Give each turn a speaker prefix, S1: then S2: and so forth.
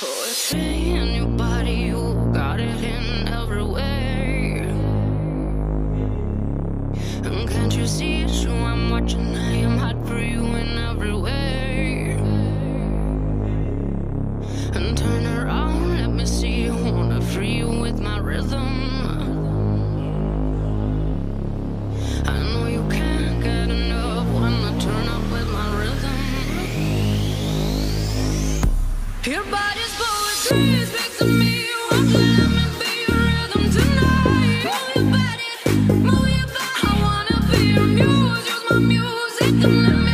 S1: Poetry in your body, you got it in every way. And can't you see? I'm watching, I am hot for you in every way. And turn around, let me see you. On a free with my rhythm I know you can't but know wanna free you with my rhythm. I know we can